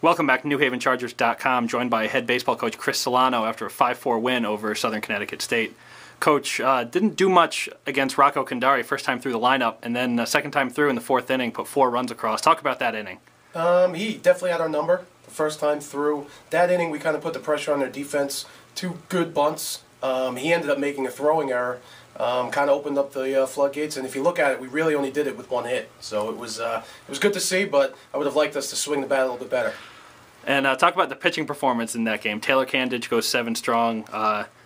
Welcome back to NewHavenChargers.com, joined by head baseball coach Chris Celano after a 5 4 win over Southern Connecticut State. Coach uh, didn't do much against Rocco Kandari first time through the lineup, and then uh, second time through in the fourth inning, put four runs across. Talk about that inning. Um, he definitely had our number the first time through. That inning, we kind of put the pressure on their defense. Two good bunts. Um, he ended up making a throwing error, um, kind of opened up the uh, floodgates. And if you look at it, we really only did it with one hit. So it was uh, it was good to see, but I would have liked us to swing the bat a little bit better. And uh, talk about the pitching performance in that game. Taylor Candage goes seven strong.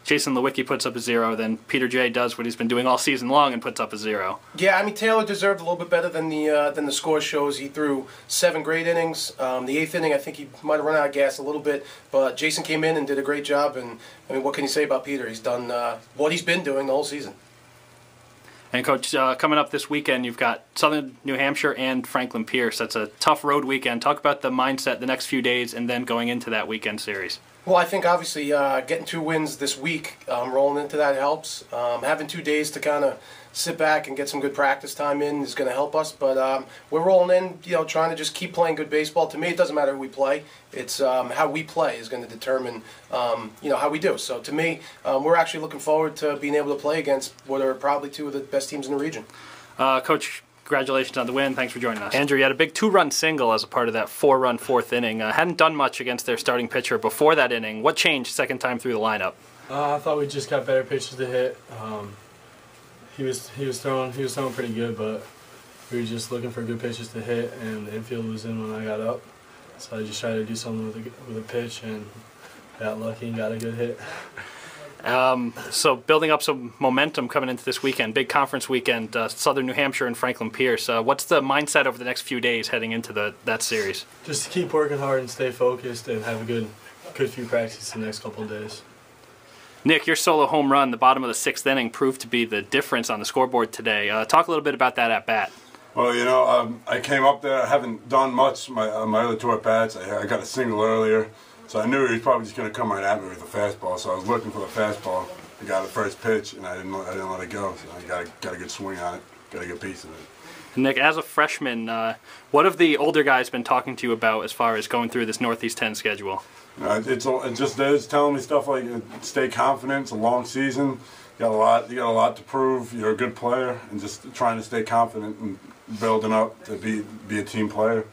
Jason Lewicki puts up a zero. Then Peter J does what he's been doing all season long and puts up a zero. Yeah, I mean Taylor deserved a little bit better than the uh, than the score shows. He threw seven great innings. Um, the eighth inning, I think he might have run out of gas a little bit, but Jason came in and did a great job. And I mean, what can you say about Peter? He's done uh, what he's been doing the whole season. And coach, uh, coming up this weekend, you've got Southern New Hampshire and Franklin Pierce. That's a tough road weekend. Talk about the mindset the next few days, and then going into that weekend series. Well, I think obviously uh, getting two wins this week, um, rolling into that helps. Um, having two days to kind of sit back and get some good practice time in is going to help us. But um, we're rolling in, you know, trying to just keep playing good baseball. To me, it doesn't matter who we play. It's um, how we play is going to determine, um, you know, how we do. So to me, um, we're actually looking forward to being able to play against what are probably two of the best teams in the region. Uh, Coach, congratulations on the win. Thanks for joining us. Andrew, you had a big two-run single as a part of that four-run fourth inning. Uh, hadn't done much against their starting pitcher before that inning. What changed second time through the lineup? Uh, I thought we just got better pitches to hit. Um, he was he was throwing he was throwing pretty good, but we were just looking for good pitches to hit, and the infield was in when I got up. So I just tried to do something with a, with a pitch and got lucky and got a good hit. Um, so building up some momentum coming into this weekend, big conference weekend, uh, Southern New Hampshire and Franklin Pierce. Uh, what's the mindset over the next few days heading into the that series? Just to keep working hard and stay focused and have a good good few practices the next couple of days. Nick, your solo home run, the bottom of the sixth inning, proved to be the difference on the scoreboard today. Uh, talk a little bit about that at bat. Well, you know, um, I came up there. I haven't done much my uh, my other two at bats. I, I got a single earlier. So I knew he was probably just going to come right at me with a fastball. So I was looking for the fastball. I got the first pitch, and I didn't I didn't let it go. So I got a, got a good swing on it. Got a good piece of it. Nick, as a freshman, uh, what have the older guys been talking to you about as far as going through this Northeast 10 schedule? Uh, it's it's just it's telling me stuff like uh, stay confident. It's a long season. You got a lot. You got a lot to prove. You're a good player, and just trying to stay confident and building up to be be a team player.